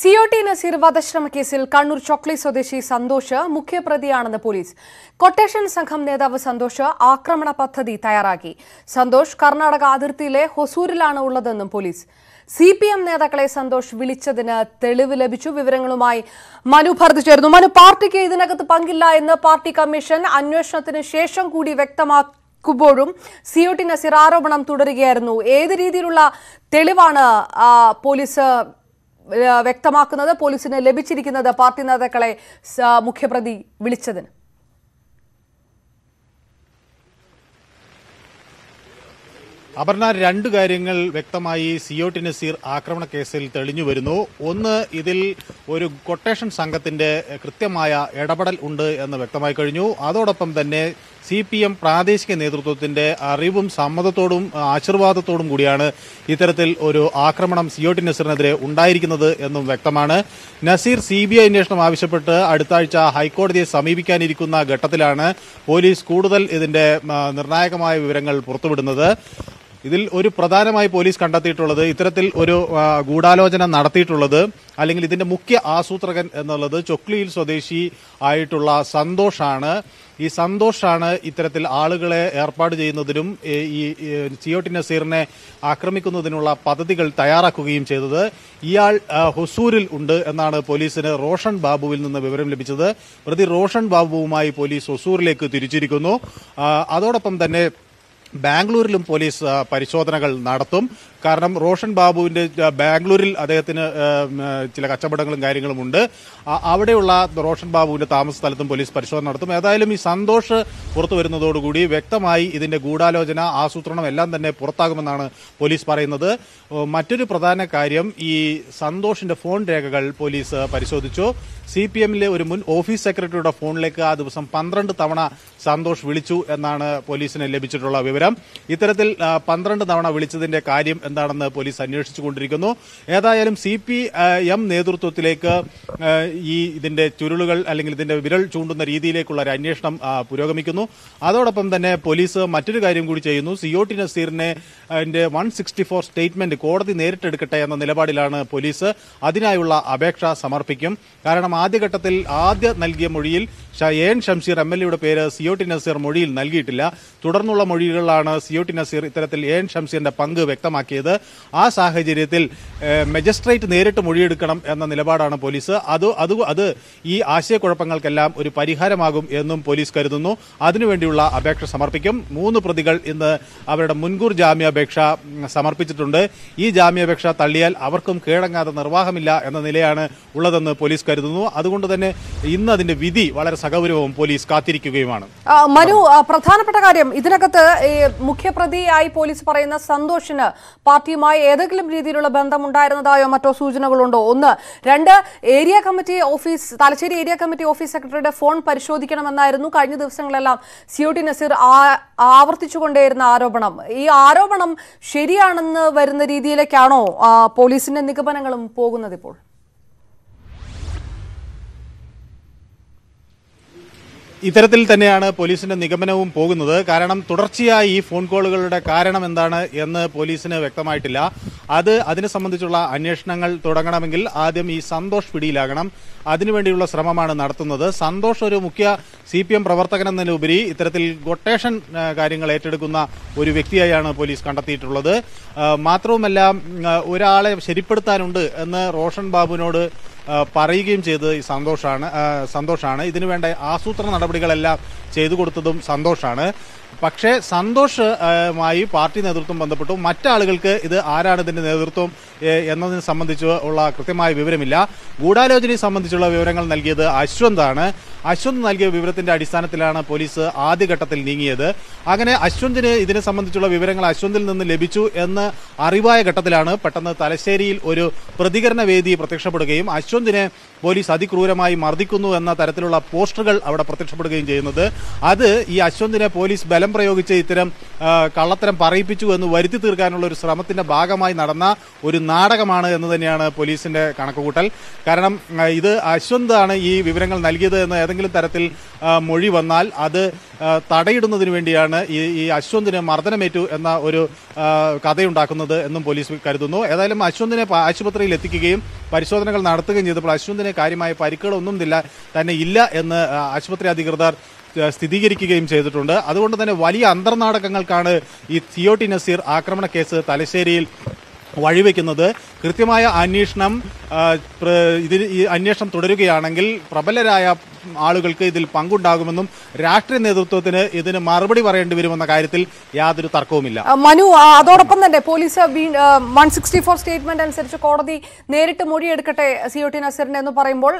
C O T Naseer വധശ്രമ കേസിൽ കണ്ണൂർ ചോക്ലി സ്വദേശി സന്തോഷ് മുഖ്യപ്രതിയാണെന്ന് പോലീസ്. കൊട്ടേഷൻ സംഘം നേതാവ് സന്തോഷ് ആക്രമണ പദ്ധതി തയ്യാറാക്കി. സന്തോഷ് കർണാടക അതിർത്തിയിലെ ഹൊസൂരിലാണ് ഉള്ളതെന്നും പോലീസ്. സി പി എം നേതാക്കളെ സന്തോഷ് വിളിച്ചതിന് തെളിവ് ലഭിച്ചു. വിവരങ്ങളുമായി മനു ഭർത്ത് ചേർന്നു മനു പാർട്ടിക്ക് ഇതിനകത്ത് പങ്കില്ല എന്ന് പാർട്ടി കമ്മീഷൻ അന്വേഷണത്തിന് ശേഷം കൂടി വ്യക്തമാക്കുമ്പോഴും സി ഒ ടി നസീർ ആരോപണം തുടരുകയായിരുന്നു. ഏത് രീതിയിലുള്ള തെളിവാണ് പോലീസ് വ്യക്തമാക്കുന്നത് പോലീസിന് ലഭിച്ചിരിക്കുന്നത് പാർട്ടി നേതാക്കളെ മുഖ്യപ്രതി വിളിച്ചതിന്. അപർണ രണ്ട് കാര്യങ്ങൾ വ്യക്തമായി സിയോട്ടി നസീർ ആക്രമണ കേസിൽ തെളിഞ്ഞു വരുന്നു. ഒന്ന് ഇതിൽ ഒരു കൊട്ടേഷൻ സംഘത്തിന്റെ കൃത്യമായ ഇടപെടൽ ഉണ്ട് എന്ന് വ്യക്തമായി കഴിഞ്ഞു. അതോടൊപ്പം തന്നെ സി പി എം പ്രാദേശിക നേതൃത്വത്തിന്റെ അറിവും സമ്മതത്തോടും ആശീർവാദത്തോടും കൂടിയാണ് ഇത്തരത്തിൽ ഒരു ആക്രമണം സിയോട്ടി നസീറിനെതിരെ ഉണ്ടായിരിക്കുന്നത് എന്നും വ്യക്തമാണ്. നസീർ സി ബി ഐ അന്വേഷണം ആവശ്യപ്പെട്ട് അടുത്ത ആഴ്ച ഹൈക്കോടതിയെ സമീപിക്കാനിരിക്കുന്ന ഘട്ടത്തിലാണ് പോലീസ് കൂടുതൽ ഇതിന്റെ നിർണായകമായ വിവരങ്ങൾ പുറത്തുവിടുന്നത്. ഇതിൽ ഒരു പ്രധാനമായി പോലീസ് കണ്ടെത്തിയിട്ടുള്ളത് ഇത്തരത്തിൽ ഒരു ഗൂഢാലോചന നടത്തിയിട്ടുള്ളത് അല്ലെങ്കിൽ ഇതിന്റെ മുഖ്യ ആസൂത്രകൻ എന്നുള്ളത് ചൊക്ലിയിൽ സ്വദേശി ആയിട്ടുള്ള സന്തോഷാണ്. ഈ സന്തോഷാണ് ഇത്തരത്തിൽ ആളുകളെ ഏർപ്പാട് ചെയ്യുന്നതിനും ഈ സിയോട്ടി നസീറിനെ ആക്രമിക്കുന്നതിനുള്ള പദ്ധതികൾ തയ്യാറാക്കുകയും ചെയ്തത്. ഇയാൾ ഹൊസൂരിൽ ഉണ്ട് എന്നാണ് പോലീസിന് റോഷൻ ബാബുവിൽ നിന്ന് വിവരം ലഭിച്ചത്. പ്രതി റോഷൻ ബാബുവുമായി പോലീസ് ഹൊസൂരിലേക്ക് തിരിച്ചിരിക്കുന്നു. അതോടൊപ്പം തന്നെ ബാംഗ്ലൂരിലും പോലീസ് പരിശോധനകൾ നടത്തും. കാരണം റോഷൻ ബാബുവിന്റെ ബാംഗ്ലൂരിൽ അദ്ദേഹത്തിന് ചില കച്ചവടങ്ങളും കാര്യങ്ങളും ഉണ്ട്. അവിടെയുള്ള റോഷൻ ബാബുവിന്റെ താമസ സ്ഥലത്തും പോലീസ് പരിശോധന നടത്തും. ഏതായാലും ഈ സന്തോഷ് പുറത്തു വരുന്നതോടുകൂടി വ്യക്തമായി ഇതിന്റെ ഗൂഢാലോചന ആസൂത്രണം എല്ലാം തന്നെ പുറത്താകുമെന്നാണ് പോലീസ് പറയുന്നത്. മറ്റൊരു പ്രധാന കാര്യം ഈ സന്തോഷിന്റെ ഫോൺ രേഖകൾ പോലീസ് പരിശോധിച്ചു. സി പി എമ്മിലെ ഒരു മുൻ ഓഫീസ് സെക്രട്ടറിയുടെ ഫോണിലേക്ക് ആ ദിവസം പന്ത്രണ്ട് തവണ സന്തോഷ് വിളിച്ചു എന്നാണ് പോലീസിന് ലഭിച്ചിട്ടുള്ള വിവരം. ഇത്തരത്തിൽ പന്ത്രണ്ട് തവണ വിളിച്ചതിന്റെ കാര്യം എന്താണെന്ന് പോലീസ് അന്വേഷിച്ചുകൊണ്ടിരിക്കുന്നു. ഏതായാലും സി പി എം നേതൃത്വത്തിലേക്ക് ഈ ഇതിന്റെ ചുരുളുകൾ അല്ലെങ്കിൽ ഇതിന്റെ വിരൽ ചൂണ്ടുന്ന രീതിയിലേക്കുള്ള ഒരു അന്വേഷണം പുരോഗമിക്കുന്നു. അതോടൊപ്പം തന്നെ പോലീസ് മറ്റൊരു കാര്യം കൂടി ചെയ്യുന്നു. സിഒടി നസീറിനെ വൺ സിക്സ്റ്റി ഫോർ സ്റ്റേറ്റ്മെന്റ് കോടതി നേരിട്ടെടുക്കട്ടെ എന്ന നിലപാടിലാണ് പോലീസ് അതിനായുള്ള അപേക്ഷ സമർപ്പിക്കും. കാരണം ആദ്യഘട്ടത്തിൽ ആദ്യ നൽകിയ മൊഴിയിൽ എൻ ഷംഷീർ എം എൽ എയുടെ പേര് സിയോട്ടി നസീർ മൊഴിയിൽ നൽകിയിട്ടില്ല. തുടർന്നുള്ള മൊഴികളിലാണ് സിയോട്ടി നസീർ ഇത്തരത്തിൽ എൻ ഷംഷീറിന്റെ പങ്ക് വ്യക്തമാക്കിയത്. ആ സാഹചര്യത്തിൽ മജിസ്ട്രേറ്റ് നേരിട്ട് മൊഴിയെടുക്കണം എന്ന നിലപാടാണ് പോലീസ്. അത് അത് അത് ഈ ആശയക്കുഴപ്പങ്ങൾക്കെല്ലാം ഒരു പരിഹാരമാകും എന്നും പോലീസ് കരുതുന്നു. അതിനുവേണ്ടിയുള്ള അപേക്ഷ സമർപ്പിക്കും. മൂന്ന് പ്രതികൾ ഇന്ന് അവരുടെ മുൻകൂർ ജാമ്യാപേക്ഷ സമർപ്പിച്ചിട്ടുണ്ട്. ഈ ജാമ്യാപേക്ഷ തള്ളിയാൽ അവർക്കും കീഴടങ്ങാതെ നിർവാഹമില്ല എന്ന നിലയാണ് ഉള്ളതെന്ന് പോലീസ് കരുതുന്നു. അതുകൊണ്ട് തന്നെ ഇന്ന് അതിന്റെ വിധി വളരെ സഗൗരവവും പോലീസ് കാത്തിരിക്കുകയുമാണ്. മനു പ്രധാനപ്പെട്ട കാര്യം ഇതിനകത്ത് മുഖ്യപ്രതിയായി പോലീസ് പറയുന്ന സന്തോഷിന് പാർട്ടിയുമായി ഏതെങ്കിലും രീതിയിലുള്ള ബന്ധമുണ്ടായിരുന്നതായോ മറ്റോ സൂചനകളുണ്ടോ? ഒന്ന്. രണ്ട് area committee office Thalassery area committee office സെക്രട്ടറിയുടെ ഫോൺ പരിശോധിക്കണമെന്നായിരുന്നു കഴിഞ്ഞ ദിവസങ്ങളെല്ലാം സി ടി നസീർ ആവർത്തിച്ചുകൊണ്ടേയിരുന്ന ആരോപണം. ഈ ആരോപണം ശരിയാണെന്ന് വരുന്ന രീതിയിലേക്കാണോ പോലീസിന്റെ നിഗമനങ്ങളും പോകുന്നത് ഇപ്പോൾ? ഇത്തരത്തിൽ തന്നെയാണ് പോലീസിന്റെ നിഗമനവും പോകുന്നത്. കാരണം തുടർച്ചയായി ഈ ഫോൺ കോളുകളുടെ കാരണം എന്താണ് എന്ന് പോലീസിന് വ്യക്തമായിട്ടില്ല. അത് അതിനെ സംബന്ധിച്ചുള്ള അന്വേഷണങ്ങൾ തുടങ്ങണമെങ്കിൽ ആദ്യം ഈ സന്തോഷ് പിടിയിലാകണം. അതിനുവേണ്ടിയുള്ള ശ്രമമാണ് നടത്തുന്നത്. സന്തോഷ് ഒരു മുഖ്യ സി പി എം പ്രവർത്തകൻ എന്നതിലുപരി ഇത്തരത്തിൽ കൊട്ടേഷൻ കാര്യങ്ങൾ ഏറ്റെടുക്കുന്ന ഒരു വ്യക്തിയായാണ് പോലീസ് കണ്ടെത്തിയിട്ടുള്ളത്. മാത്രവുമല്ല ഒരാളെ ശരിപ്പെടുത്താനുണ്ട് എന്ന് റോഷൻ ബാബുവിനോട് പറയുകയും ചെയ്തത് ഈ സന്തോഷാണ് സന്തോഷാണ്. ഇതിനുവേണ്ട ആസൂത്രണ നടപടികളെല്ലാം ചെയ്തു കൊടുത്തതും സന്തോഷാണ്. പക്ഷേ സന്തോഷ് ആയി പാർട്ടി നേതൃത്വം ബന്ധപ്പെട്ടു. മറ്റാളുകൾക്ക് ഇത് ആരാണ് ഇതിന്റെ നേതൃത്വം എന്നതിനെ സംബന്ധിച്ച് ഉള്ള കൃത്യമായ വിവരമില്ല. ഗൂഢാലോചനയെ സംബന്ധിച്ചുള്ള വിവരങ്ങൾ നൽകിയത് അശ്വന്താണ് അശ്വന്ത് നൽകിയ വിവരത്തിന്റെ അടിസ്ഥാനത്തിലാണ് പോലീസ് ആദ്യഘട്ടത്തിൽ നീങ്ങിയത്. അങ്ങനെ അശ്വന്തിന് ഇതിനെ സംബന്ധിച്ചുള്ള വിവരങ്ങൾ അശ്വന്തിൽ നിന്ന് ലഭിച്ചു എന്ന് അറിവായ ഘട്ടത്തിലാണ് പെട്ടെന്ന് തലശ്ശേരിയിൽ ഒരു പ്രതികരണ വേദി പ്രത്യക്ഷപ്പെടുകയും അശ്വന്തിനെ പോലീസ് അതിക്രൂരമായി മർദ്ദിക്കുന്നു എന്ന തരത്തിലുള്ള പോസ്റ്ററുകൾ അവിടെ പ്രത്യക്ഷപ്പെടുകയും ചെയ്യുന്നത്. അത് ഈ അശ്വന്തിനെ പോലീസ് ബലം പ്രയോഗിച്ച് ഇത്തരം കള്ളത്തരം പറയിപ്പിച്ചു എന്ന് വരുത്തി തീർക്കാനുള്ള ഒരു ശ്രമത്തിന്റെ ഭാഗമായി നടന്ന ഒരു നാടകമാണ് എന്ന് തന്നെയാണ് പോലീസിന്റെ കണക്കുകൂട്ടൽ. കാരണം ഇത് അശ്വന്ത് ആണ് ഈ വിവരങ്ങൾ നൽകിയത് എന്ന് ഏതെങ്കിലും തരത്തിൽ മൊഴി വന്നാൽ അത് തടയിടുന്നതിന് വേണ്ടിയാണ് ഈ ഈ അശ്വന്തിന് മർദ്ദനമേറ്റു എന്ന ഒരു കഥയുണ്ടാക്കുന്നത് എന്നും പോലീസ് കരുതുന്നു. ഏതായാലും അശ്വന്തിനെ ആശുപത്രിയിൽ എത്തിക്കുകയും പരിശോധനകൾ നടത്തുകയും ചെയ്തപ്പോൾ അശ്വന്തിന് കാര്യമായ പരിക്കുകളൊന്നും തന്നെ ഇല്ല എന്ന് ആശുപത്രി അധികൃതർ സ്ഥിരീകരിക്കുകയും ചെയ്തിട്ടുണ്ട്. അതുകൊണ്ട് തന്നെ വലിയ അന്തർനാടകങ്ങൾക്കാണ് ഈ തിയോട്ടി നസീർ ആക്രമണ കേസ് തലശ്ശേരിയിൽ വഴിവെക്കുന്നത്. കൃത്യമായ അന്വേഷണം ഇതിൽ ഈ അന്വേഷണം തുടരുകയാണെങ്കിൽ പ്രബലരായ ആളുകൾക്ക് ഇതിൽ പങ്കുണ്ടാകുമെന്നും രാഷ്ട്രീയ നേതൃത്വത്തിന് ഇതിന് മറുപടി പറയേണ്ടി വരുമെന്ന കാര്യത്തിൽ യാതൊരു തർക്കവുമില്ല. മനു അതോടൊപ്പം തന്നെ police one sixty four statement അനുസരിച്ച് കോടതി നേരിട്ട് മൊഴിയെടുക്കട്ടെ സി ഒ ടി നസീറിന്റെ എന്ന് പറയുമ്പോൾ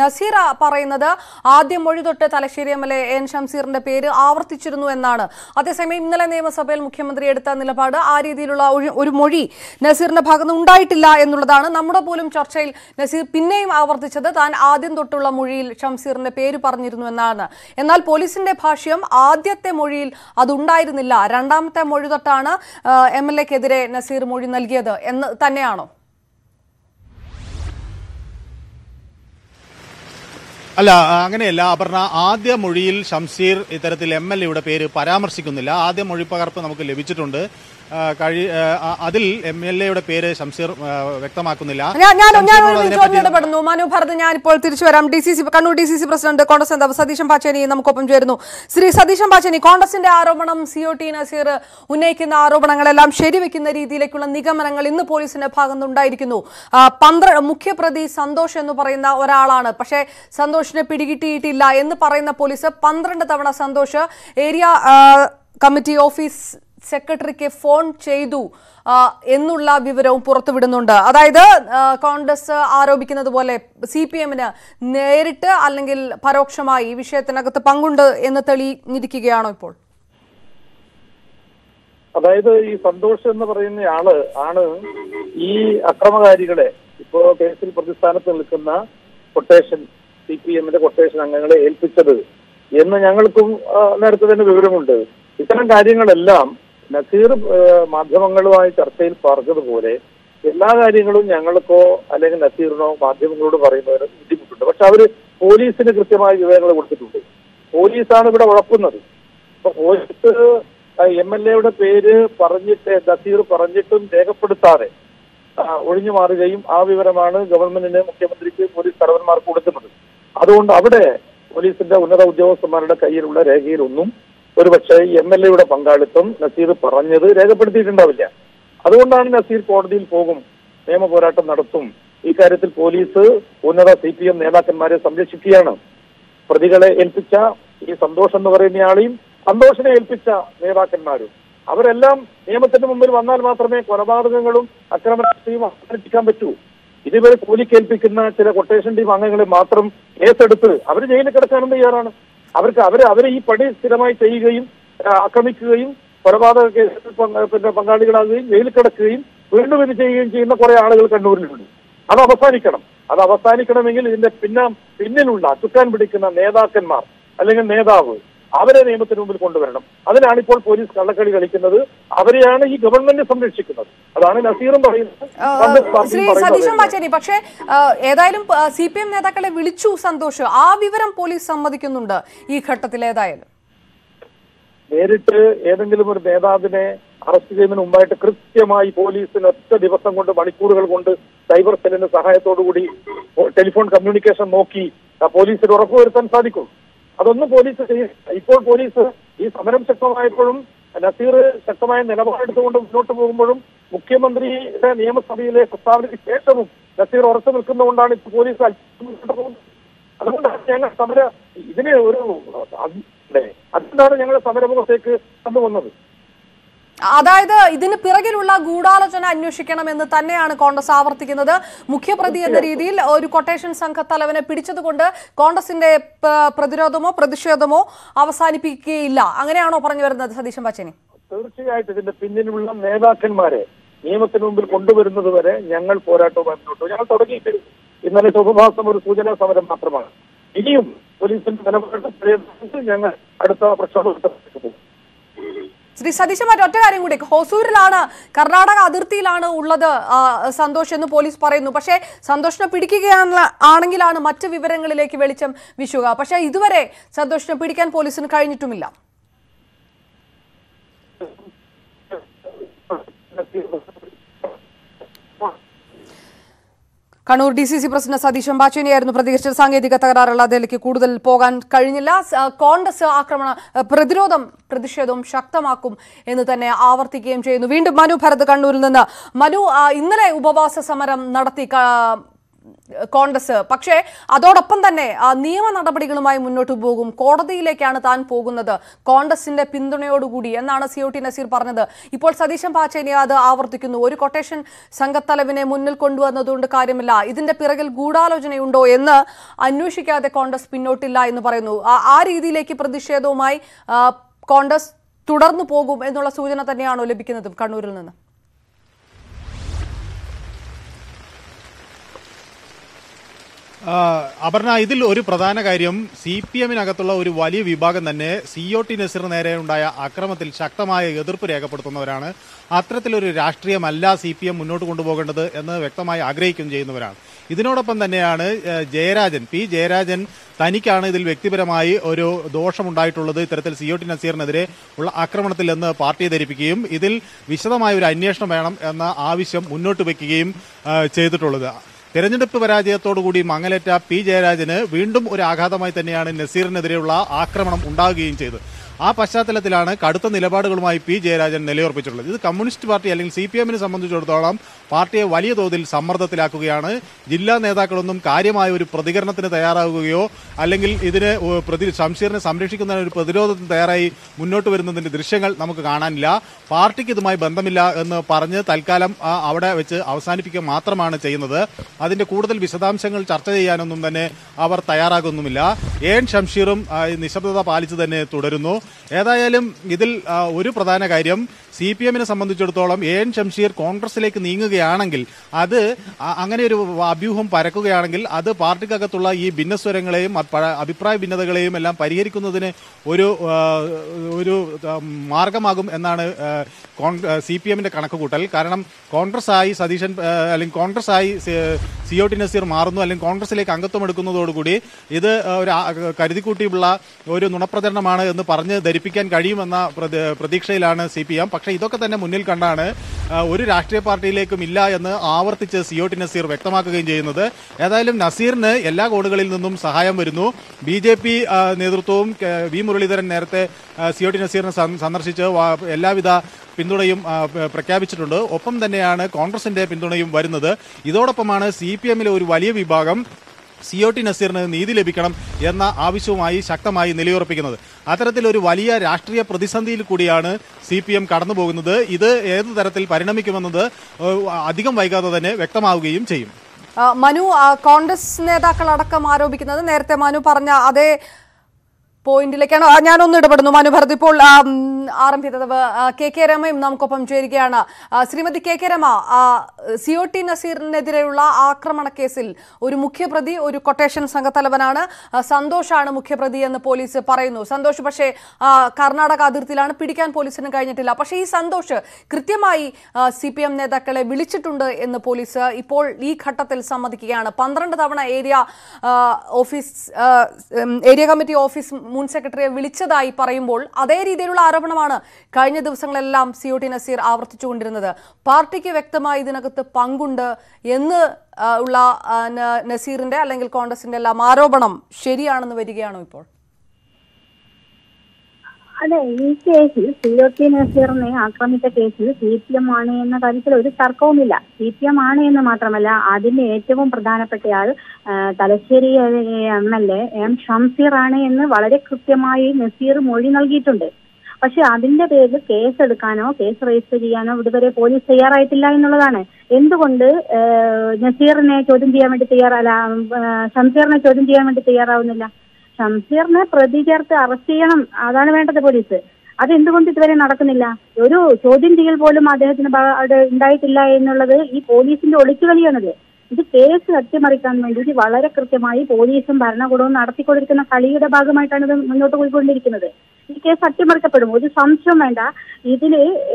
നസീർ പറയുന്നത് ആദ്യം മൊഴി തൊട്ട് Thalassery M L A N ഷംസീറിന്റെ പേര് ആവർത്തിച്ചിരുന്നു എന്നാണ്. അതേസമയം ഇന്നലെ നിയമസഭയിൽ മുഖ്യമന്ത്രി എടുത്ത നിലപാട് ആ രീതിയിലുള്ള ഒരു മൊഴി നസീറിന്റെ ഭാഗത്ത് ഉണ്ടായിട്ടില്ല എന്നുള്ളതാണ് നമ്മുടെ പോലും ചർച്ചയിൽ നസീർ പിന്നെയും ആവർത്തിച്ചത്. താൻ ആദ്യം തൊട്ടുള്ള മൊഴിയിൽ ഷംസീറിന്റെ പേര് പറഞ്ഞിരുന്നു എന്നാണ്. എന്നാൽ പോലീസിന്റെ ഭാഷ്യം ആദ്യത്തെ മൊഴിയിൽ അതുണ്ടായിരുന്നില്ല. രണ്ടാമത്തെ മൊഴി തൊട്ടാണ് എം എൽ എക്കെതിരെ നസീർ മൊഴി നൽകിയത് എന്ന് തന്നെയാണോ? അല്ല അങ്ങനെയല്ല. അപർണ ആദ്യ മൊഴിയിൽ ഷംസീർ ഇത്തരത്തിൽ എം എൽ എയുടെ പേര് പരാമർശിക്കുന്നില്ല. ആദ്യ മൊഴി മൊഴിപ്പകർപ്പ് നമുക്ക് ലഭിച്ചിട്ടുണ്ട്. കഴി അതിൽ എം എൽ എയുടെ പേര് ഷംസീർ വ്യക്തമാക്കുന്നില്ല. ഞാൻ ഞാൻ ഇടപെടുന്നു. മനു ഭരത് ഞാൻ ഇപ്പോൾ തിരിച്ചു വരാം. D C C Kannur D C C president Congress നേതാവ് സതീശൻ പാച്ചേനി നമുക്കൊപ്പം ചേരുന്നു. ശ്രീ സതീശൻ പാച്ചേനി കോൺഗ്രസിന്റെ ആരോപണം സി ഒ ടി നസീർ ഉന്നയിക്കുന്ന ആരോപണങ്ങളെല്ലാം ശരിവെക്കുന്ന രീതിയിലേക്കുള്ള നിഗമനങ്ങൾ ഇന്ന് പോലീസിന്റെ ഭാഗത്തുനിന്നുണ്ടായിരിക്കുന്നു. ആ, പന്ത്ര മുഖ്യപ്രതി സന്തോഷ് എന്ന് പറയുന്ന ഒരാളാണ്. പക്ഷേ സന്തോഷിനെ പിടികിട്ടിയിട്ടില്ല എന്ന് പറയുന്ന പോലീസ് പന്ത്രണ്ട് തവണ സന്തോഷ് ഏരിയ കമ്മിറ്റി ഓഫീസ് സെക്രട്ടറിക്ക് ഫോൺ ചെയ്തു എന്നുള്ള വിവരവും പുറത്തുവിടുന്നുണ്ട്. അതായത് കോൺഗ്രസ് ആരോപിക്കുന്നത് പോലെ സി പി എമ്മിന് നേരിട്ട് അല്ലെങ്കിൽ പരോക്ഷമായി ഈ വിഷയത്തിനകത്ത് പങ്കുണ്ട് എന്ന് തെളിഞ്ഞിരിക്കുകയാണോ ഇപ്പോൾ? അതായത് ഈ സന്തോഷ് എന്ന് പറയുന്ന ആൾ ആണ് ഈ അക്രമകാരികളെ ഇപ്പോ കേസിൽ പ്രതിസ്ഥാനത്ത് നിൽക്കുന്ന കൊട്ടേഷൻ സി പി എമ്മിന്റെ കൊട്ടേഷൻ അംഗങ്ങളെ ഏൽപ്പിച്ചത് എന്ന് ഞങ്ങൾക്കും നേരത്തെ തന്നെ വിവരമുണ്ട്. ഇത്തരം കാര്യങ്ങളെല്ലാം നസീർ മാധ്യമങ്ങളുമായി ചർച്ചയിൽ പറഞ്ഞതുപോലെ എല്ലാ കാര്യങ്ങളും ഞങ്ങൾക്കോ അല്ലെങ്കിൽ നസീറിനോ മാധ്യമങ്ങളോട് പറയുന്നവരോ ബുദ്ധിമുട്ടുണ്ട്. പക്ഷെ അവർ പോലീസിന് കൃത്യമായ വിവരങ്ങൾ കൊടുത്തിട്ടുണ്ട്. പോലീസാണ് ഇവിടെ ഉഴപ്പുന്നത് അപ്പൊ പോലീസ് എം എൽ എയുടെ പേര് പറഞ്ഞിട്ട് നസീർ പറഞ്ഞിട്ടും രേഖപ്പെടുത്താതെ ഒഴിഞ്ഞു മാറുകയും ആ വിവരമാണ് ഗവൺമെന്റിന് മുഖ്യമന്ത്രിക്ക് പോലീസ് തലവന്മാർക്ക് കൊടുക്കുന്നത്. അതുകൊണ്ട് അവിടെ പോലീസിന്റെ ഉന്നത ഉദ്യോഗസ്ഥന്മാരുടെ കയ്യിലുള്ള രേഖയിലൊന്നും ഒരുപക്ഷെ എം എൽ എയുടെ പങ്കാളിത്തം നസീർ പറഞ്ഞത് രേഖപ്പെടുത്തിയിട്ടുണ്ടാവില്ല. അതുകൊണ്ടാണ് നസീർ കോടതിയിൽ പോകും നിയമ പോരാട്ടം നടത്തും. ഇക്കാര്യത്തിൽ പോലീസ് ഉന്നത സി പി എം നേതാക്കന്മാരെ സംരക്ഷിക്കുകയാണ്. പ്രതികളെ ഏൽപ്പിച്ച ഈ സന്തോഷം എന്ന് പറയുന്നയാളെയും സന്തോഷിനെ ഏൽപ്പിച്ച നേതാക്കന്മാരും. അവരെല്ലാം നിയമത്തിന്റെ മുമ്പിൽ വന്നാൽ മാത്രമേ കൊലപാതകങ്ങളും അക്രമരാഷ്ട്രീയവും അവസാനിപ്പിക്കാൻ പറ്റൂ. ഇതുവരെ കൂലിക്കേൽപ്പിക്കുന്ന ചില കൊട്ടേഷൻ ടീം അംഗങ്ങളെ മാത്രം കേസെടുത്ത് അവർ ജയിലിൽ കിടക്കാനും തയ്യാറാണ്. അവർക്ക് അവർ അവരെ ഈ പണി സ്ഥിരമായി ചെയ്യുകയും ആക്രമിക്കുകയും കൊലപാതക കേസിൽ പിന്നെ പങ്കാളികളാകുകയും ജയിലിൽ കിടക്കുകയും വീണ്ടും ഇത് ചെയ്യുകയും ചെയ്യുന്ന കുറെ ആളുകൾ കണ്ണൂരിലുണ്ട്. അത് അവസാനിക്കണം. അത് അവസാനിക്കണമെങ്കിൽ ഇതിന്റെ പിന്നാ പിന്നിലുള്ള അച്ചുക്കാൻ പിടിക്കുന്ന നേതാക്കന്മാർ അല്ലെങ്കിൽ നേതാവ് അവരെ നിയമത്തിന് മുമ്പിൽ കൊണ്ടുവരണം. അതിനാണ് ഇപ്പോൾ പോലീസ് കള്ളക്കളി കളിക്കുന്നത്. അവരെയാണ് ഈ ഗവൺമെന്റ് സംരക്ഷിക്കുന്നത്. അതാണ് നസീറും പറയുന്നത്. പക്ഷേ ഏതായാലും സി പി എം നേതാക്കളെ വിളിച്ചു സന്തോഷ്. ആ വിവരം പോലീസ് സമ്മതിക്കുന്നുണ്ട് ഈ ഘട്ടത്തിൽ ഏതായാലും. നേരിട്ട് ഏതെങ്കിലും ഒരു നേതാവിനെ അറസ്റ്റ് ചെയ്യുന്നതിന് മുമ്പായിട്ട് കൃത്യമായി പോലീസിന് ഒറ്റ ദിവസം കൊണ്ട് മണിക്കൂറുകൾ കൊണ്ട് സൈബർ സെല്ലിന്റെ സഹായത്തോടുകൂടി ടെലിഫോൺ കമ്മ്യൂണിക്കേഷൻ നോക്കി പോലീസിന് ഉറപ്പുവരുത്താൻ സാധിക്കും. അതൊന്നും പോലീസ് ഇപ്പോൾ പോലീസ് ഈ സമരം ശക്തമായപ്പോഴും നസീർ ശക്തമായ നിലപാടെടുത്തുകൊണ്ട് മുന്നോട്ട് പോകുമ്പോഴും മുഖ്യമന്ത്രിയുടെ നിയമസഭയിലെ പ്രസ്താവനയ്ക്ക് ശേഷവും നസീർ ഉറച്ചു നിൽക്കുന്നതുകൊണ്ടാണ് ഇപ്പോൾ പോലീസ് അതുകൊണ്ടാണ് ഞങ്ങൾ സമര ഇതിന് ഒരു അതെ അതുകൊണ്ടാണ് ഞങ്ങൾ സമരമുഖത്തേക്ക് കണ്ടുവന്നത് അതായത് ഇതിന് പിറകിലുള്ള ഗൂഢാലോചന അന്വേഷിക്കണമെന്ന് തന്നെയാണ് കോൺഗ്രസ് ആവർത്തിക്കുന്നത്. മുഖ്യപ്രതി എന്ന രീതിയിൽ ഒരു കൊട്ടേഷൻ തലവനെ പിടിച്ചതുകൊണ്ട് കോൺഗ്രസിന്റെ പ്രതിരോധമോ പ്രതിഷേധമോ അവസാനിപ്പിക്കുകയില്ല. അങ്ങനെയാണോ പറഞ്ഞു വരുന്നത് സതീശൻ പാച്ചേനി തീർച്ചയായിട്ടും ഇതിന്റെ പിന്നിലുള്ള നേതാക്കന്മാരെ നിയമത്തിന് മുമ്പിൽ കൊണ്ടുവരുന്നത് വരെ ഞങ്ങൾ മുന്നോട്ട് ഞങ്ങൾ തുടങ്ങിയിട്ട് ഇന്നലെ ശുഭഭാസം ഒരു സൂചനാ സമരം മാത്രമാണ്. ഇനിയും പോലീസിന്റെ നിലപാട് ഞങ്ങൾ അടുത്ത പ്രക്ഷോഭം ശ്രീ സതീശൻ മറ്റൊറ്റ കാര്യം കൂടി. ഹൊസൂരിലാണ് കർണാടക അതിർത്തിയിലാണ് ഉള്ളത് സന്തോഷ് എന്ന് പോലീസ് പറയുന്നു. പക്ഷേ സന്തോഷിനെ പിടിക്കുകയാണ് ആണെങ്കിലാണ് മറ്റ് വിവരങ്ങളിലേക്ക് വെളിച്ചം വിശുക. പക്ഷേ ഇതുവരെ സന്തോഷിനെ പിടിക്കാൻ പോലീസിന് കഴിഞ്ഞിട്ടുമില്ല. Kannur D C C president Satheesh അമ്പാച്ചേനെയായിരുന്നു പ്രതികരിച്ചത്. സാങ്കേതിക തകരാറുള്ള കൂടുതൽ പോകാൻ കഴിഞ്ഞില്ല. കോൺഗ്രസ് ആക്രമണ പ്രതിരോധം പ്രതിഷേധവും ശക്തമാക്കും എന്ന് തന്നെ ആവർത്തിക്കുകയും ചെയ്യുന്നു. വീണ്ടും മനു ഭരത് കണ്ണൂരിൽ നിന്ന്. മനു ഇന്നലെ ഉപവാസ സമരം നടത്തി കോൺഗ്രസ്. പക്ഷേ അതോടൊപ്പം തന്നെ നിയമ നടപടികളുമായി മുന്നോട്ട് പോകും. കോടതിയിലേക്കാണ് താൻ പോകുന്നത്. കോൺഗ്രസിന്റെ പിന്തുണയോടുകൂടി എന്നാണ് സി ഒ ടി നസീർ പറഞ്ഞത്. ഇപ്പോൾ സതീശൻ പാച്ചേനി അത് ആവർത്തിക്കുന്നു. ഒരു കൊട്ടേഷൻ സംഘത്തലവിനെ മുന്നിൽ കൊണ്ടുവന്നതുകൊണ്ട് കാര്യമില്ല. ഇതിന്റെ പിറകിൽ ഗൂഢാലോചനയുണ്ടോ എന്ന് അന്വേഷിക്കാതെ കോൺഗ്രസ് പിന്നോട്ടില്ല എന്ന് പറയുന്നു. ആ രീതിയിലേക്ക് പ്രതിഷേധവുമായി കോൺഗ്രസ് തുടർന്നു പോകും എന്നുള്ള സൂചന തന്നെയാണോ ലഭിക്കുന്നതും കണ്ണൂരിൽ നിന്ന്? അപർണ ഇതിൽ ഒരു പ്രധാന കാര്യം സി പി എമ്മിനകത്തുള്ള ഒരു വലിയ വിഭാഗം തന്നെ സി ഒ ടി നസീറിന് നേരെ ഉണ്ടായ അക്രമത്തിൽ ശക്തമായ എതിർപ്പ് രേഖപ്പെടുത്തുന്നവരാണ്. അത്തരത്തിലൊരു രാഷ്ട്രീയമല്ല സി പി എം മുന്നോട്ട് കൊണ്ടുപോകേണ്ടത് എന്ന് വ്യക്തമായി ആഗ്രഹിക്കുകയും ചെയ്യുന്നവരാണ്. ഇതിനോടൊപ്പം തന്നെയാണ് ജയരാജൻ. പി. ജയരാജൻ തനിക്കാണ് ഇതിൽ വ്യക്തിപരമായി ഒരു ദോഷമുണ്ടായിട്ടുള്ളത്. ഇത്തരത്തിൽ സി ഒ ടി നസീറിനെതിരെ ഉള്ള ആക്രമണത്തിൽ എന്ന് പാർട്ടിയെ ധരിപ്പിക്കുകയും ഇതിൽ വിശദമായ ഒരു അന്വേഷണം വേണം എന്ന ആവശ്യം മുന്നോട്ട് വയ്ക്കുകയും ചെയ്തിട്ടുള്ളത്. തെരഞ്ഞെടുപ്പ് പരാജയത്തോടുകൂടി മങ്ങലേറ്റ പി ജയരാജന് വീണ്ടും ഒരു ആഘാതമായി തന്നെയാണ് നസീറിനെതിരെയുള്ള ആക്രമണം ഉണ്ടാകുകയും ചെയ്തത് ആ പശ്ചാത്തലത്തിലാണ് കടുത്ത നിലപാടുകളുമായി പി ജയരാജൻ നിലയുറപ്പിച്ചിട്ടുള്ളത്. ഇത് കമ്മ്യൂണിസ്റ്റ് പാർട്ടി അല്ലെങ്കിൽ സി പി എമ്മിനെ സംബന്ധിച്ചിടത്തോളം പാർട്ടിയെ വലിയ തോതിൽ സമ്മർദ്ദത്തിലാക്കുകയാണ്. ജില്ലാ നേതാക്കളൊന്നും കാര്യമായ ഒരു പ്രതികരണത്തിന് തയ്യാറാവുകയോ അല്ലെങ്കിൽ ഇതിന് പ്രതി ഷംഷീറിനെ സംരക്ഷിക്കുന്ന ഒരു പ്രതിരോധത്തിന് തയ്യാറായി മുന്നോട്ട് വരുന്നതിന്റെ ദൃശ്യങ്ങൾ നമുക്ക് കാണാനില്ല. പാർട്ടിക്ക് ഇതുമായി ബന്ധമില്ല എന്ന് പറഞ്ഞ് തൽക്കാലം അവിടെ വെച്ച് അവസാനിപ്പിക്കുക മാത്രമാണ് ചെയ്യുന്നത്. അതിന്റെ കൂടുതൽ വിശദാംശങ്ങൾ ചർച്ച ചെയ്യാനൊന്നും തന്നെ അവർ തയ്യാറാകുന്നുമില്ല. എൻ ഷംഷീറും നിശബ്ദത പാലിച്ചു തന്നെ തുടരുന്നു. ഏതായാലും ഇതിൽ ഒരു പ്രധാന കാര്യം സി പി എമ്മിനെ സംബന്ധിച്ചിടത്തോളം എ എൻ ഷംഷീർ കോൺഗ്രസിലേക്ക് നീങ്ങുകയാണെങ്കിൽ അത് അങ്ങനെ ഒരു അഭ്യൂഹം പരക്കുകയാണെങ്കിൽ അത് പാർട്ടിക്കകത്തുള്ള ഈ ഭിന്നസ്വരങ്ങളെയും അഭിപ്രായ ഭിന്നതകളെയും എല്ലാം പരിഹരിക്കുന്നതിന് ഒരു ഒരു മാർഗമാകും എന്നാണ് സി പി എമ്മിന്റെ കണക്കുകൂട്ടൽ. കാരണം കോൺഗ്രസ് ആയി സതീശൻ അല്ലെങ്കിൽ കോൺഗ്രസ് ആയി സി ഒ ടി നസീർ മാറുന്നു അല്ലെങ്കിൽ കോൺഗ്രസിലേക്ക് അംഗത്വം എടുക്കുന്നതോടുകൂടി ഇത് ഒരു കരുതിക്കൂട്ടിയുള്ള ഒരു നുണപ്രചരണമാണ് എന്ന് പറഞ്ഞ് ധരിപ്പിക്കാൻ കഴിയുമെന്ന പ്രതീക്ഷയിലാണ് സി പി എം പക്ഷേ ഇതൊക്കെ തന്നെ മുന്നിൽ കണ്ടാണ് ഒരു രാഷ്ട്രീയ പാർട്ടിയിലേക്കും ഇല്ല എന്ന് ആവർത്തിച്ച് സിഒ ടി നസീർ വ്യക്തമാക്കുകയും ചെയ്യുന്നത്. ഏതായാലും നസീറിന് എല്ലാ കോണുകളിൽ നിന്നും സഹായം വരുന്നു. ബി ജെ പി നേതൃത്വവും വി മുരളീധരൻ നേരത്തെ സിഒ ടി നസീറിനെ സന്ദർശിച്ച് എല്ലാവിധ പിന്തുണയും പ്രഖ്യാപിച്ചിട്ടുണ്ട്. ഒപ്പം തന്നെയാണ് കോൺഗ്രസിന്റെ പിന്തുണയും വരുന്നത്. ഇതോടൊപ്പമാണ് സി പി എമ്മിലെ ഒരു വലിയ വിഭാഗം സി ഒ ടി നസീറിന് നീതി ലഭിക്കണം എന്ന ആവശ്യവുമായി ശക്തമായി നിലയുറപ്പിക്കുന്നത്. അത്തരത്തിലൊരു വലിയ രാഷ്ട്രീയ പ്രതിസന്ധിയിൽ കൂടിയാണ് സി പി എം കടന്നുപോകുന്നത്. ഇത് ഏതു തരത്തിൽ പരിണമിക്കുമെന്നത് അധികം വൈകാതെ തന്നെ വ്യക്തമാവുകയും ചെയ്യും. മനു കോൺഗ്രസ് നേതാക്കൾ അടക്കം ആരോപിക്കുന്നത് നേരത്തെ മനു പറഞ്ഞ അതേ പോയിന്റിലേക്കാണ്. ഞാനൊന്ന് ഇടപെടുന്നു. മനു ഭരത് ഇപ്പോൾ ആരംഭിച്ചത്. കെ കെ രമയും നമുക്കൊപ്പം ചേരുകയാണ്. Shrimati K K Rema C O T നസീറിനെതിരെയുള്ള ആക്രമണ കേസിൽ ഒരു മുഖ്യപ്രതി ഒരു കൊട്ടേഷൻ സംഘത്തലവനാണ്. സന്തോഷാണ് മുഖ്യപ്രതി എന്ന് പോലീസ് പറയുന്നു. സന്തോഷ് പക്ഷേ കർണാടക അതിർത്തിയിലാണ്. പിടിക്കാൻ പോലീസിന് കഴിഞ്ഞിട്ടില്ല. പക്ഷേ ഈ സന്തോഷ് കൃത്യമായി സി പി എം നേതാക്കളെ വിളിച്ചിട്ടുണ്ട് എന്ന് പോലീസ് ഇപ്പോൾ ഈ ഘട്ടത്തിൽ സമ്മതിക്കുകയാണ്. പന്ത്രണ്ട് തവണ area office area committee office മുൻ സെക്രട്ടറിയെ വിളിച്ചതായി പറയുമ്പോൾ അതേ രീതിയിലുള്ള ആരോപണമാണ് കഴിഞ്ഞ ദിവസങ്ങളെല്ലാം സി ടി നസീർ ആവർത്തിച്ചുകൊണ്ടിരുന്നത്. പാർട്ടിക്ക് വ്യക്തമായി ഇതിനകത്ത് പങ്കുണ്ട് എന്ന് ഉള്ള നസീറിന്റെ അല്ലെങ്കിൽ കോൺഗ്രസിന്റെ എല്ലാം ആരോപണം ശരിയാണെന്ന് വരികയാണോ ഇപ്പോൾ? അതെ ഈ കേസിൽ സി നസീറിനെ ആക്രമിച്ച കേസിൽ സി പി എം ആണ് എന്ന കാര്യത്തിൽ ഒരു തർക്കവുമില്ല. സി പി എം ആണ് എന്ന് മാത്രമല്ല അതിന്റെ ഏറ്റവും പ്രധാനപ്പെട്ടയാൾ Thalassery M L A M Shamseer ആണ് എന്ന് വളരെ കൃത്യമായി നസീർ മൊഴി നൽകിയിട്ടുണ്ട്. പക്ഷെ അതിന്റെ പേരിൽ കേസ് എടുക്കാനോ കേസ് രജിസ്റ്റർ ചെയ്യാനോ ഇതുവരെ പോലീസ് തയ്യാറായിട്ടില്ല എന്നുള്ളതാണ്. എന്തുകൊണ്ട് നസീറിനെ ചോദ്യം ചെയ്യാൻ വേണ്ടി തയ്യാറല്ല ഷംസീറിനെ ചോദ്യം ചെയ്യാൻ വേണ്ടി തയ്യാറാവുന്നില്ല? ഷംസീറിനെ പ്രതി ചേർത്ത് അറസ്റ്റ് ചെയ്യണം. അതാണ് വേണ്ടത് പോലീസ്. അതെന്തുകൊണ്ട് ഇതുവരെ നടക്കുന്നില്ല? ഒരു ചോദ്യം ചെയ്യൽ പോലും അദ്ദേഹത്തിന് ഉണ്ടായിട്ടില്ല എന്നുള്ളത് ഈ പോലീസിന്റെ ഒളിച്ചുകളിയാണത്. ഇത് കേസ് അട്ടിമറിക്കാൻ വേണ്ടിയിട്ട് വളരെ കൃത്യമായി പോലീസും ഭരണകൂടവും നടത്തിക്കൊണ്ടിരിക്കുന്ന കളിയുടെ ഭാഗമായിട്ടാണ് ഇത് മുന്നോട്ട് പോയിക്കൊണ്ടിരിക്കുന്നത്. ഈ കേസ് അട്ടിമറിക്കപ്പെടും ഒരു സംശയം വേണ്ട.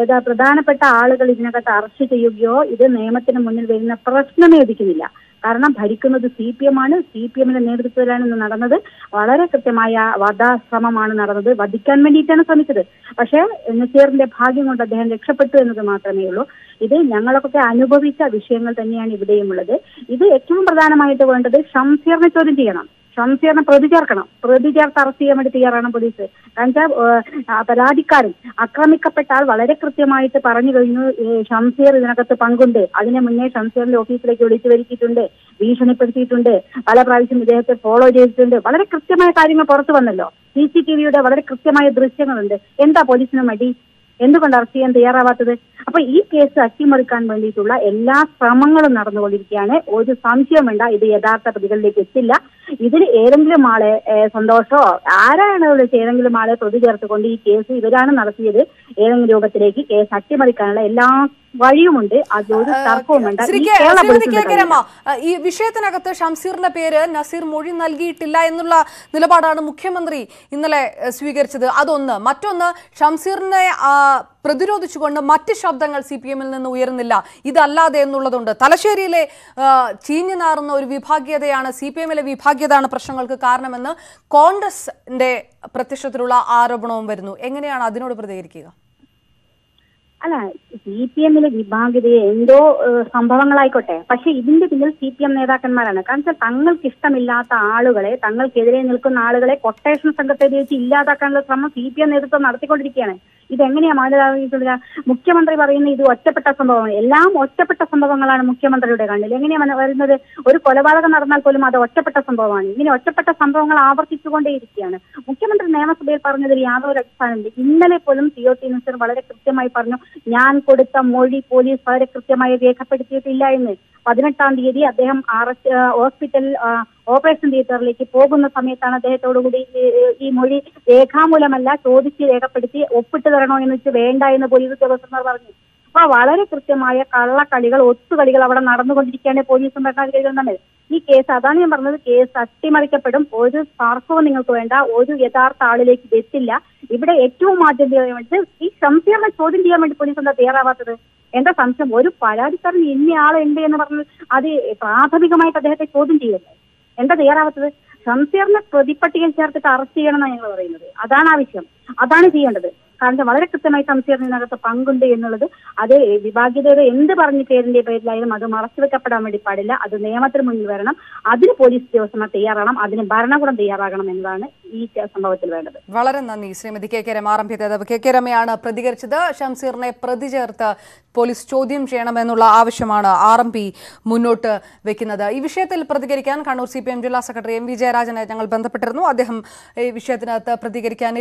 ഏതാ പ്രധാനപ്പെട്ട ആളുകൾ ഇതിനകത്ത് അറസ്റ്റ് ചെയ്യുകയോ ഇത് നിയമത്തിന് മുന്നിൽ വരുന്ന പ്രശ്നമേ ഉദിക്കുന്നില്ല കാരണം ഭരിക്കുന്നത് സി പി എം ആണ്. സി പി എമ്മിന്റെ നേതൃത്വത്തിലാണ് ഇന്ന് നടന്നത്. വളരെ കൃത്യമായ വധശ്രമമാണ് നടന്നത്. വധിക്കാൻ വേണ്ടിയിട്ടാണ് ശ്രമിച്ചത്. പക്ഷേ നസീറിന്റെ ഭാഗ്യം കൊണ്ട് അദ്ദേഹം രക്ഷപ്പെട്ടു എന്നത് മാത്രമേ ഉള്ളൂ. ഇത് ഞങ്ങളൊക്കെ അനുഭവിച്ച വിഷയങ്ങൾ തന്നെയാണ് ഇവിടെയുമുള്ളത് ഇത് ഏറ്റവും പ്രധാനമായിട്ട് വേണ്ടത് ഷംസീറിനെ ചോദ്യം ചെയ്യണം. ഷംസീറിനെ പ്രതി ചേർക്കണം. പ്രതി ചേർത്ത് അറസ്റ്റ് ചെയ്യാൻ വേണ്ടി തയ്യാറാണ് പോലീസ്. ഏഹ്, പരാതിക്കാരൻ ആക്രമിക്കപ്പെട്ട ആൾ വളരെ കൃത്യമായിട്ട് പറഞ്ഞു കഴിഞ്ഞു. ഷംസീർ ഇതിനകത്ത് പങ്കുണ്ട്. അതിന് മുന്നേ ഷംസീറിന്റെ ഓഫീസിലേക്ക് വിളിച്ചു വരുത്തിയിട്ടുണ്ട്. ഭീഷണിപ്പെടുത്തിയിട്ടുണ്ട്. പല പ്രാവശ്യം ഇദ്ദേഹത്തെ ഫോളോ ചെയ്തിട്ടുണ്ട്. വളരെ കൃത്യമായ കാര്യങ്ങൾ പുറത്തു വന്നല്ലോ. സി സി ടി വിയുടെ വളരെ കൃത്യമായ ദൃശ്യങ്ങളുണ്ട്. എന്താ പോലീസിന് മടി? എന്തുകൊണ്ട് അറസ്റ്റ് ചെയ്യാൻ തയ്യാറാവാത്തത്? അപ്പൊ ഈ കേസ് അട്ടിമറിക്കാൻ വേണ്ടിയിട്ടുള്ള എല്ലാ ശ്രമങ്ങളും നടന്നുകൊണ്ടിരിക്കുകയാണ്. ഒരു സംശയം വേണ്ട. ഇത് യഥാർത്ഥ പ്രതികളിലേക്ക് എത്തില്ല. ഇതിൽ ഏതെങ്കിലും ആളെ സന്തോഷോ? ആരാണ് വിളിച്ച് ഏതെങ്കിലും ആളെ പ്രതി ചേർത്തുകൊണ്ട് ഈ കേസ് ഇവരാണ് നടത്തിയത്? ഏതെങ്കിലും രൂപത്തിലേക്ക് കേസ് അട്ടിമറിക്കാനുള്ള എല്ലാ വഴിയുമുണ്ട്. അതൊരു തർക്കവും വേണ്ട. ഈ വിഷയത്തിനകത്ത് ഷംസീറിന്റെ പേര് നസീർ മൊഴി നൽകിയിട്ടില്ല എന്നുള്ള നിലപാടാണ് മുഖ്യമന്ത്രി ഇന്നലെ സ്വീകരിച്ചത്. അതൊന്ന്. മറ്റൊന്ന് ഷംസീറിനെ പ്രതിരോധിച്ചുകൊണ്ട് മറ്റ് ശബ്ദങ്ങൾ സി പി എമ്മിൽ നിന്ന് ഉയരുന്നില്ല. ഇതല്ലാതെ എന്നുള്ളതുണ്ട്. തലശ്ശേരിയിലെ ചീഞ്ഞു നാറുന്ന ഒരു വിഭാഗീയതയാണ് സി പി എമ്മിലെ വിഭാഗീയതയാണ് പ്രശ്നങ്ങൾക്ക് കാരണമെന്ന് കോൺഗ്രസിന്റെ പ്രത്യക്ഷത്തിലുള്ള ആരോപണവും വരുന്നു. എങ്ങനെയാണ് അതിനോട് പ്രതികരിക്കുക? അല്ല സി പി എമ്മിലെ വിഭാഗീയതയെ എന്തോ സംഭവങ്ങളായിക്കോട്ടെ. പക്ഷെ ഇതിന്റെ പിന്നിൽ സി പി എം നേതാക്കന്മാരാണ്. കാരണം വെച്ചാൽ തങ്ങൾക്ക് ഇഷ്ടമില്ലാത്ത ആളുകളെ തങ്ങൾക്കെതിരെ നിൽക്കുന്ന ആളുകളെ കൊട്ടേഷൻ സംഘത്തെ ഉപയോഗിച്ച് ഇല്ലാതാക്കാനുള്ള ശ്രമം സി പി എം നേതൃത്വം നടത്തിക്കൊണ്ടിരിക്കുകയാണ്. ഇതെങ്ങനെയാ മാനദായിട്ടുള്ള മുഖ്യമന്ത്രി പറയുന്ന ഇത് ഒറ്റപ്പെട്ട സംഭവമാണ്? എല്ലാം ഒറ്റപ്പെട്ട സംഭവങ്ങളാണ് മുഖ്യമന്ത്രിയുടെ കണ്ണിൽ. എങ്ങനെയാണ് വരുന്നത്? ഒരു കൊലപാതകം നടന്നാൽ പോലും അത് ഒറ്റപ്പെട്ട സംഭവമാണ്. ഇങ്ങനെ ഒറ്റപ്പെട്ട സംഭവങ്ങൾ ആവർത്തിച്ചുകൊണ്ടേയിരിക്കുകയാണ്. മുഖ്യമന്ത്രി നിയമസഭയിൽ പറഞ്ഞതിൽ യാതൊരു അടിസ്ഥാനമില്ല ഇന്നലെ പോലും സി ഒ ടി വളരെ കൃത്യമായി പറഞ്ഞു ഞാൻ കൊടുത്ത മൊഴി പോലീസ് വളരെ കൃത്യമായി രേഖപ്പെടുത്തിയിട്ടില്ല എന്ന്. പതിനെട്ടാം തീയതി അദ്ദേഹം അറസ്റ്റ് ഹോസ്പിറ്റൽ ഓപ്പറേഷൻ തിയേറ്ററിലേക്ക് പോകുന്ന സമയത്താണ് അദ്ദേഹത്തോടുകൂടി ഈ- മൊഴി രേഖാമൂലമല്ല ചോദിച്ച് രേഖപ്പെടുത്തി ഒപ്പിട്ട് തരണോ എന്ന് വെച്ച് വേണ്ട എന്ന് പോലീസ് ഉദ്യോഗസ്ഥന്മാർ പറഞ്ഞു. അപ്പൊ വളരെ കൃത്യമായ കള്ളക്കളികൾ ഒത്തുകളികൾ അവിടെ നടന്നുകൊണ്ടിരിക്കുകയാണ് പോലീസും ഭരണാധികാരികളും തമ്മിൽ. ഈ കേസ് അതാണ് ഞാൻ പറഞ്ഞത് കേസ് അട്ടിമറിക്കപ്പെടും. ഒരു സ്പാർക്കവും നിങ്ങൾക്ക് വേണ്ട ഒരു യഥാർത്ഥ ആളിലേക്ക് എത്തില്ല. ഇവിടെ ഏറ്റവും ആദ്യം വേണ്ടിയിട്ട് ഈ സംശയങ്ങൾ ചോദ്യം ചെയ്യാൻ വേണ്ടി പോലീസ് എന്താ തയ്യാറാവാത്തത്? എന്താ സംശയം? ഒരു പരാതിക്കാരൻ ഇന്നയാളുണ്ട് എന്ന് പറഞ്ഞ് അത് പ്രാഥമികമായിട്ട് അദ്ദേഹത്തെ ചോദ്യം ചെയ്യല്ലേ എന്താ തയ്യാറാവാത്തത്? ഷംസീറിനെ പ്രതിപ്പട്ടികയിൽ ചേർത്തിട്ട് അറസ്റ്റ് ചെയ്യണമെന്നാണ് ഞങ്ങൾ പറയുന്നത്. അതാണ് ആവശ്യം അതാണ് ചെയ്യേണ്ടത്. കാരണം വളരെ കൃത്യമായി സംശയത്തിനകത്ത് പങ്കുണ്ട് എന്നുള്ളത് അത് വിഭാഗീയതയുടെ എന്ത് പറഞ്ഞ പേരിന്റെ പേരിലായാലും അത് മറച്ചുവെക്കപ്പെടാൻ വേണ്ടി പാടില്ല. അത് നിയമത്തിന് മുന്നിൽ വരണം. അതിന് പോലീസ് ഉദ്യോഗസ്ഥന്മാർ തയ്യാറാകണം. അതിന് ഭരണകൂടം തയ്യാറാകണം എന്നതാണ് ഈ സംഭവത്തിൽ വേണ്ടത്. വളരെ നന്ദി. ശ്രീമതി കെ കെ രമ ആരംഭ്യ നേതാവ് കെ കെ രമയാണ് പ്രതികരിച്ചത്. ഷംസീറിനെ പ്രതി ചേർത്ത് പോലീസ് ചോദ്യം ചെയ്യണമെന്നുള്ള ആവശ്യമാണ് ആർ എം പി മുന്നോട്ട് വെക്കുന്നത്. ഈ വിഷയത്തിൽ പ്രതികരിക്കാൻ കണ്ണൂർ സി ജില്ലാ സെക്രട്ടറി എം വി ജയരാജനെ ഞങ്ങൾ ബന്ധപ്പെട്ടിരുന്നു. അദ്ദേഹം ഈ വിഷയത്തിനകത്ത് പ്രതികരിക്കാൻ